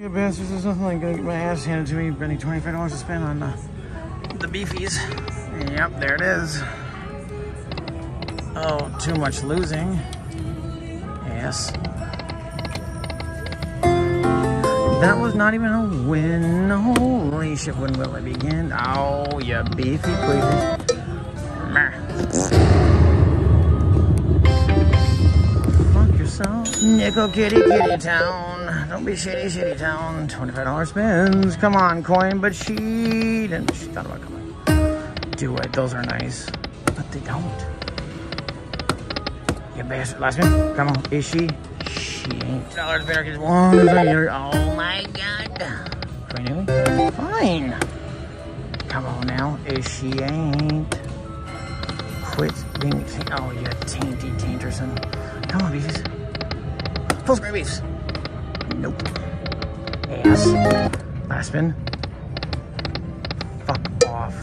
You bastards, there's nothing like gonna get my ass handed to me, spending $25 to spend on uh, the beefies. Yep, there it is. Oh, too much losing. Yes. That was not even a win. Holy shit, when will it begin? Oh, you beefy queefy. Yourself. Kitty kitty town. Don't be shitty shitty town. $25 spins. Come on, coin, but she didn't. She thought about coming. Do it. Those are nice. But they don't. You bastard. Last one. Come on. Is she? She ain't. Dollars better get. Oh my god. Fine. Come on now. Is she ain't? Quit being. Oh, you tainty tainterson. Come on, beefs. Pulls great reefs. Nope. Ass. Last spin. Fuck off.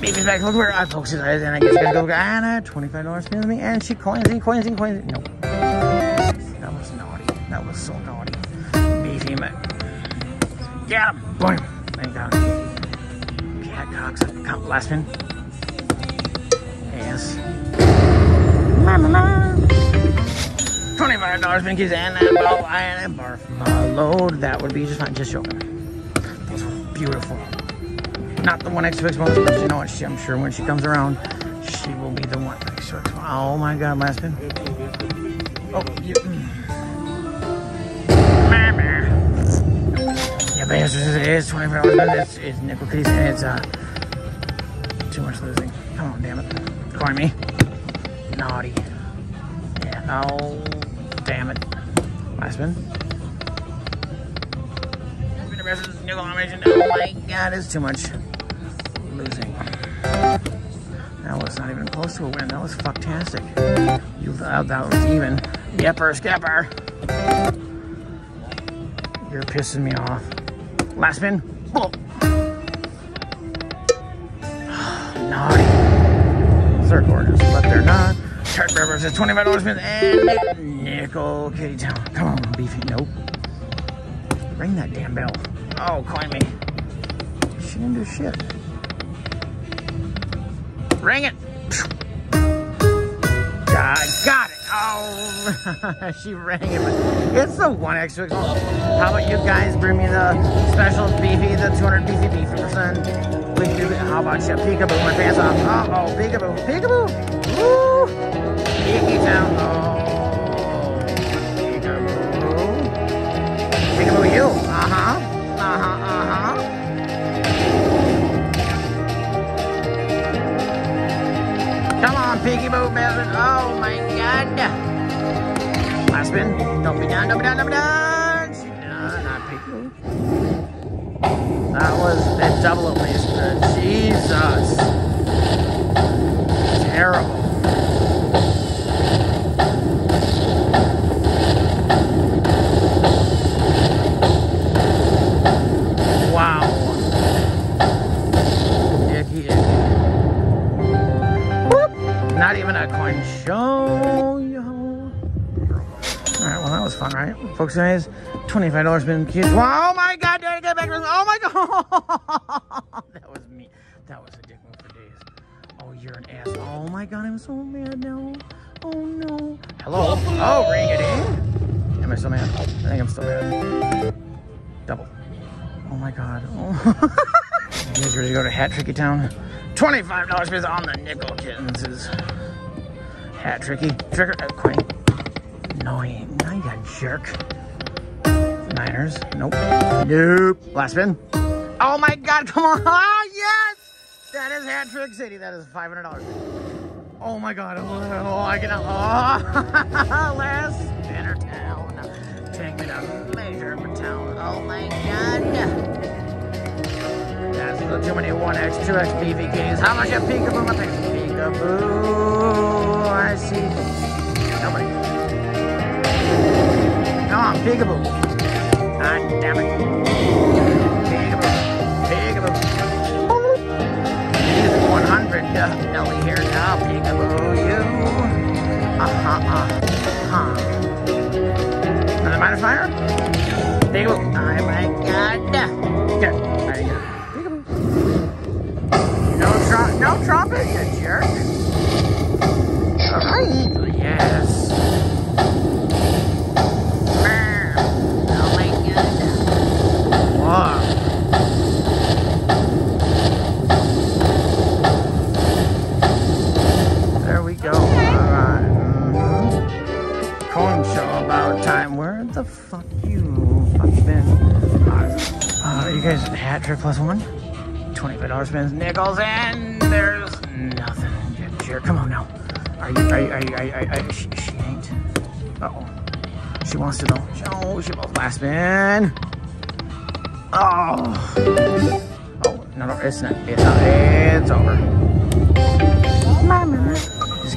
Baby's back look where I focus eyes. and I guess I gotta go Ghana. $25 spin with me, and she coins and coins and coins. Nope. That was naughty. That was so naughty. Baby man. Get him! Boom! Thank God. Yeah, cocksucker. Count last spin. Ass. Yes. Mama! $25 binkies and a bottle and a barf load. That would be just fine. Just joking. Those were beautiful. Not the one X Fix but you know what? She, I'm sure when she comes around, she will be the one one. Oh my God, last pin. Oh, you. Mm. Yeah, but it's, it's $25. It's, it's nickel keys and it's uh, too much losing. Come on, damn it. Call me. Naughty. Yeah, oh damn it. Last animation. Oh my god, it's too much losing. That was not even close to a win. That was fucktastic. You thought that was even. Yepper, skipper. You're pissing me off. Last spin. Oh. Berbers is $25 spin and nickel kitty town. Come on, beefy. Nope. Ring that damn bell. Oh, coin me. She didn't do shit. Ring it. I got it. Oh, she rang it. It's the one extra. How about you guys bring me the special beefy, the 200 beefy beefy percent? Please do. How about you? Peekaboo, my pants off. Uh oh, peekaboo, peekaboo. Woo! Peeky town. Oh, peekaboo. Peekaboo, you. Uh huh. Uh huh. Uh huh. Come on, peekaboo, Melvin. Oh my God. Last spin. Don't be done. Don't be done. Don't be done. No, not peekaboo. That was a double at least. Jesus. Terrible. Folks, guys, $25 been kids. Wow, oh my god, did I get back? Oh my god! that was me. That was a dick move for days. Oh, you're an ass. Oh my god, I'm so mad now. Oh no. Hello? Oh, ring it in. Am I still mad? I think I'm still mad. Double. Oh my god. Oh. you guys ready to go to Hat Tricky Town? $25 bids on the nickel kittens is Hat Tricky. Trigger. Uh, coin. No, you, no, you got jerk. Niners. Nope. Nope. Last spin. Oh my god, come on. Oh, yes! That is Hat Trick City. That is $500. Oh my god. Oh, I can. Oh, last spinner town. Take me to Major Town. Oh my god. That's the too many 1x, 2x BV kitties. How much a peekaboo? My. Peekaboo. I see. Nobody. On, peekaboo. God damn it. Peekaboo. Peekaboo. He's 100 uh, Nelly here now. Peekaboo, you. Uh-huh, uh-huh. Matter Fire, fire. Peekaboo. Oh my god. Show about time. Where the fuck you fuck been? Uh, uh, you guys hat trick plus one. Twenty-five dollars spins nickels and there's nothing. Jerk. Come on now. Are you? Are you? Are you? Are you? Are you, are you she, she ain't. Uh oh. She wants to know. Oh, she wants last spin. Oh. Oh no, no, it's not. It's not. It's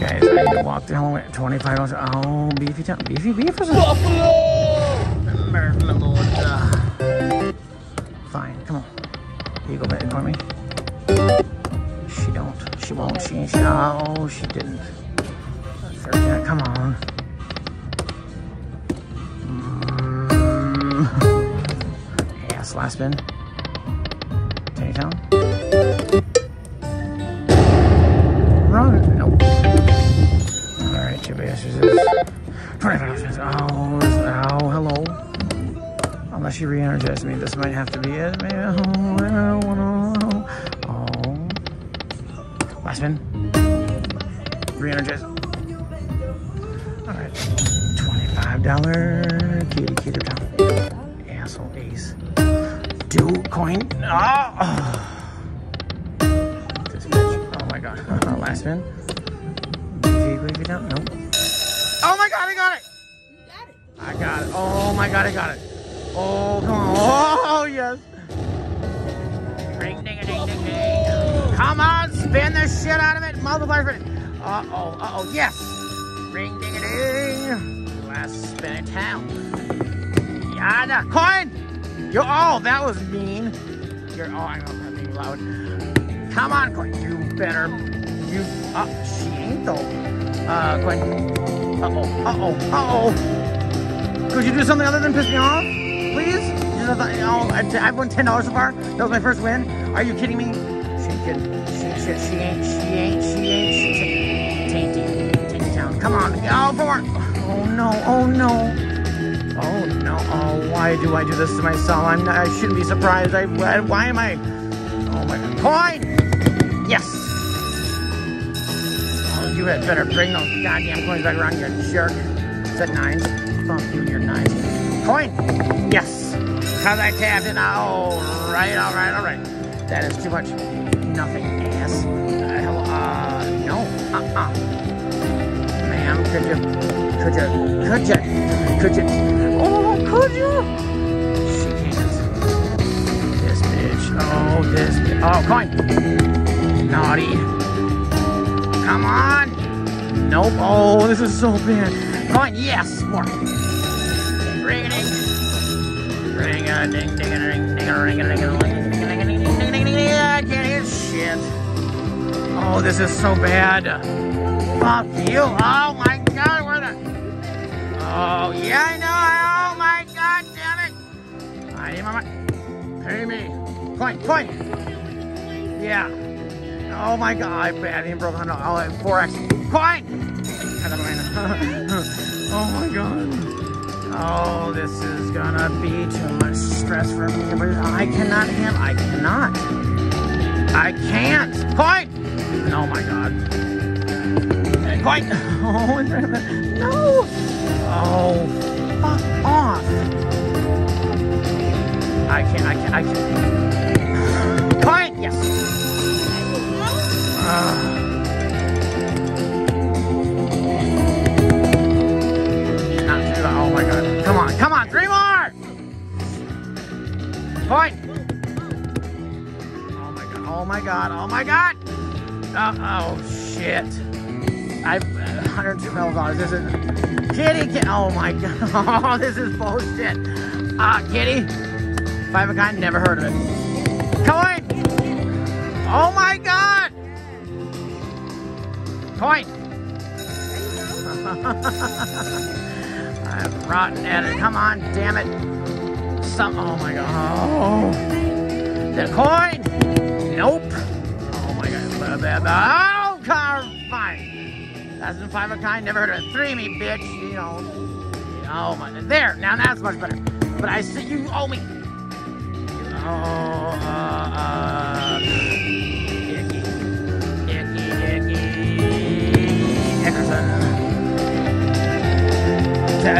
guys, I need to walk the hell away. Twenty-five dollars. Oh, beefy town, beefy beefers. American Lord. Fine, come on. You go back for me. She don't. She won't. She. she oh, she didn't. Come on. Mm. Yes, last spin. Tiny town. Oh, this- oh, hello. Unless you re-energize me, this might have to be it. man. Oh, I oh. Last spin. Re-energize. All right. Twenty-five dollar kitty kitty town. Asshole ace. Do coin. Oh. This bitch. Oh my god. Last spin. Down. Nope. Oh my god, I got. Oh my god, I got it. Oh, come on. Oh, yes. Ring, ding, ding, ding, ding. Come on, spin the shit out of it. Multiplier for it. Uh oh, uh oh, yes. Ring, ding, a ding. Last spin in town. Yada. Coin! You, oh, that was mean. You're, oh, I'm not being loud. Come on, Coin. You better. You. Uh, she ain't though. Uh, Coin. Uh oh, uh oh, uh oh. Could you do something other than piss me off? Please? Oh, I- I've won $10 so far. That was my first win. Are you kidding me? She kidding. She, she, she ain't, she ain't, she ain't, she ain't. Tainty. Tainty town. Come on. Oh, four. Oh, no. Oh, no. Oh, no. Oh, why do I do this to myself? I'm not, I shouldn't be surprised. I, why, am I? Oh, my Coin! Yes! Oh, you had better bring those goddamn coins back around, you jerk. That nines? Fuck you, you're. Coin! Yes! Because I tapped it. All right, all right, all right. That is too much. Nothing, ass. Uh, no. Uh-uh. Ma'am, could you, could you, could you, could you, oh, could you? She can't. This bitch, oh, this. Oh, coin! Naughty. Come on! Nope. Oh, this is so bad. Coin, yes! More. Ring a ding. Ring a ding ding a ring ding a ring a ding a ring ding ding ding ding ding ding ding I can't hear shit. Oh, this is so bad. Fuck you. Oh my god, where the Oh yeah I know. Oh my god damn it. I need my money. Pay me. Coin, coin. Yeah. Oh my god, I bad even broke on oh, 4x. Coin! oh my god. Oh, this is gonna be too much stress for me. But I cannot handle I cannot. I can't. Coin! Oh my god. Coin! Oh, no! Oh, fuck off. I can't, I can't, I can't. Coin! Yes! Oh shit. I've uh, $112. This is Kitty, Kitty. Oh my god. Oh, this is bullshit. Uh, Kitty. Five of a kind, never heard of it. Coin! Oh my god! Coin! that rotten at it. Come on, damn it. Some, oh my god. Oh. The coin? Nope. My god. Oh, car, fine. That's in five a kind. Never heard of. Three me, bitch. You know. Oh my, there. Now that's much better. But I see you owe me. Oh, uh, uh, icky, icky, icky, Nickerson.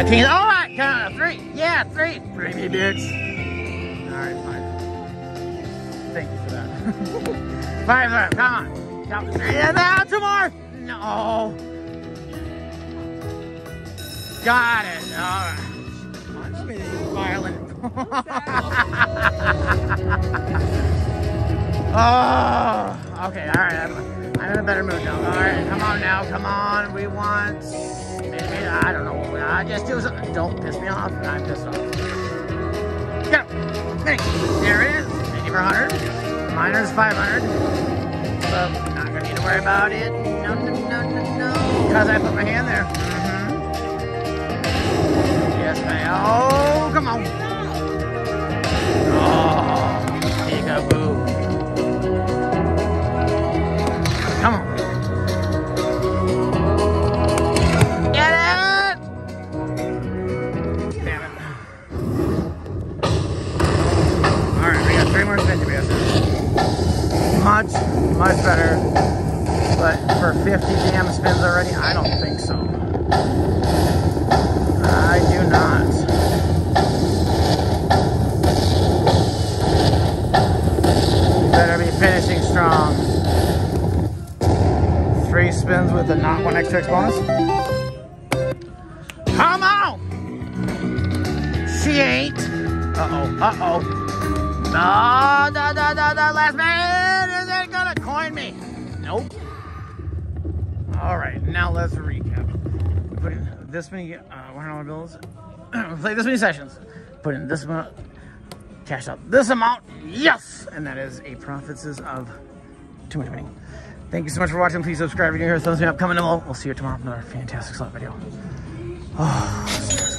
King, all right, count three. Yeah, three. Three me, bitch. All right, fine. Thank you for that. five, five, come on. And now two more. No. Got it. All right. Punch me, violent. oh, okay, all right. I'm, I'm in a better mood now. All right, come on now, come on. We want, maybe, I don't know. I just do something. Don't piss me off. I'm pissed off. Go. Thanks. There it is. 50 for 100. Miner's 500. So, not gonna need to worry about it. No, no, no, no, no. Because I put my hand there. Mm -hmm. Yes, ma'am. Oh, come on. Oh, peekaboo. With a not one extra bonus. Come on! She ain't. Uh-oh, uh-oh. No, no, no, no, last man isn't gonna coin me. Nope. All right, now let's recap. We put in this many uh, $100 bills. we played this many sessions. Put in this amount cash out this amount. Yes! And that is a profits of too much money. Thank you so much for watching. Please subscribe if you're here. Thumbs me up. Comment below. We'll see you tomorrow for another fantastic slot video. Oh,